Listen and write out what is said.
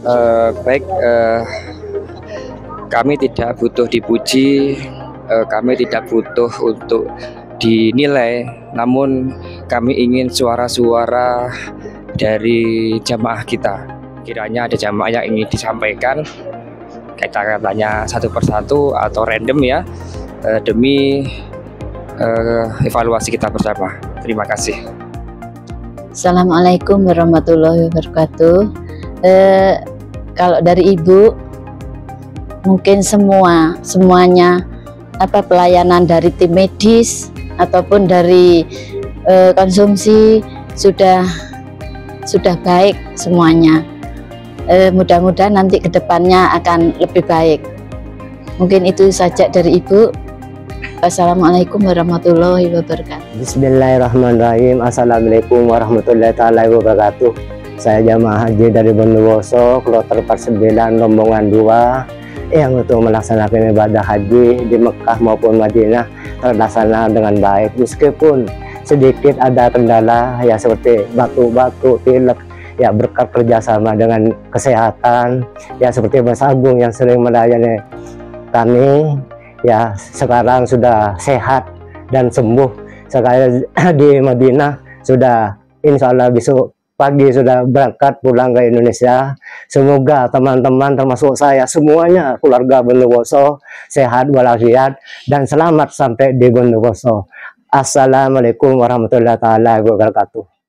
Eh, baik, eh, kami tidak butuh dipuji, eh, kami tidak butuh untuk dinilai, namun kami ingin suara-suara dari jamaah kita. Kiranya ada jamaah yang ingin disampaikan, kita tanya satu persatu atau random ya, eh, demi eh, evaluasi kita bersama. Terima kasih. Assalamualaikum warahmatullahi wabarakatuh. Eh, kalau dari ibu, mungkin semua semuanya apa pelayanan dari tim medis ataupun dari eh, konsumsi sudah sudah baik semuanya. Eh, Mudah-mudahan nanti ke depannya akan lebih baik. Mungkin itu saja dari ibu. Assalamualaikum warahmatullahi wabarakatuh. Bismillahirrahmanirrahim. Assalamualaikum warahmatullahi wabarakatuh. Saya jamaah haji dari Bondowoso, kloter 49 rombongan 2 yang untuk melaksanakan ibadah haji di Mekah maupun Madinah terlaksana dengan baik. Meskipun sedikit ada kendala ya seperti batu-batu, pilek ya berkat kerjasama dengan kesehatan ya seperti Mas Agung yang sering melayani kami ya sekarang sudah sehat dan sembuh. Sekali di Madinah sudah insya Allah besok pagi sudah berangkat pulang ke Indonesia. Semoga teman-teman termasuk saya semuanya keluarga Bondowoso sehat walafiat dan selamat sampai di Bondowoso. Assalamualaikum warahmatullahi wabarakatuh